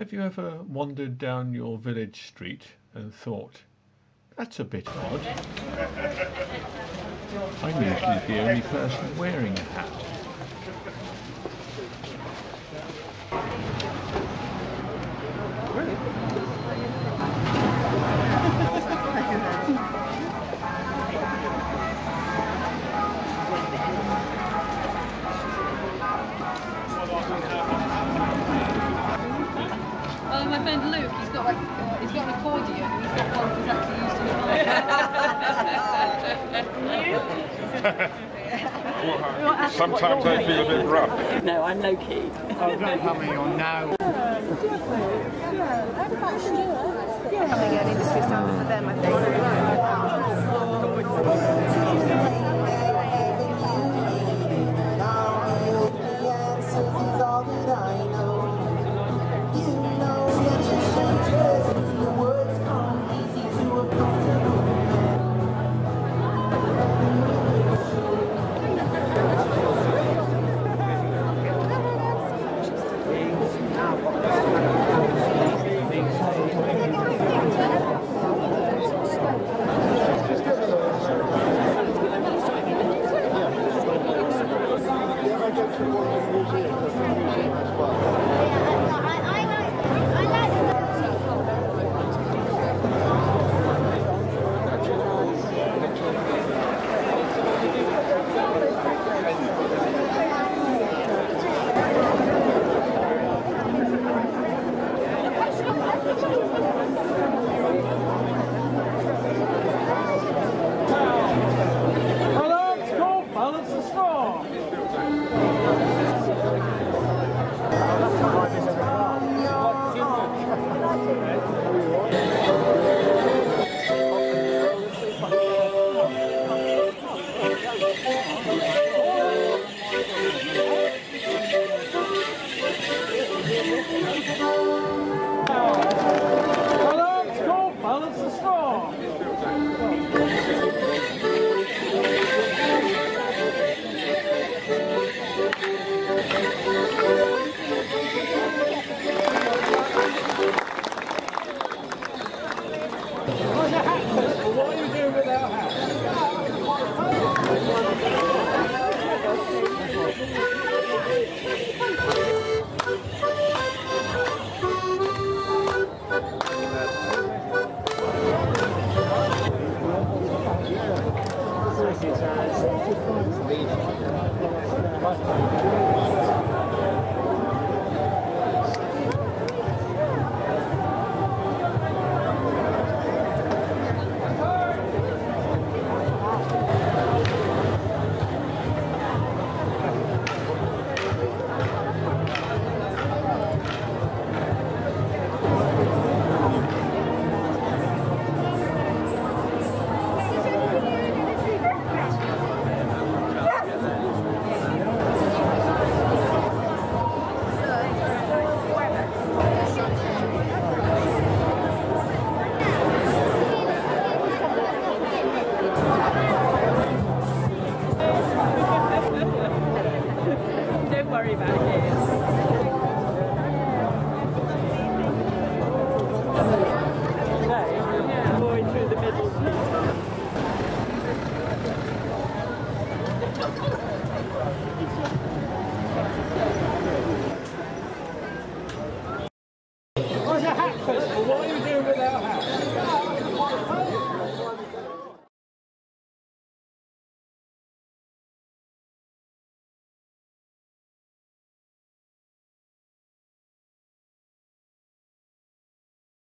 Have you ever wandered down your village street and thought, that's a bit odd? I'm usually the only person wearing a hat. Oh, my friend Luke, he's got like, uh, he's got an accordion and he's got one that's actually used to Sometimes I feel a bit rough. No, I'm low key. Oh, don't tell me you're now. Having an industry standard for them, I Don't Thank you. Worry about it. No, going through the middle. Where's the hat festival?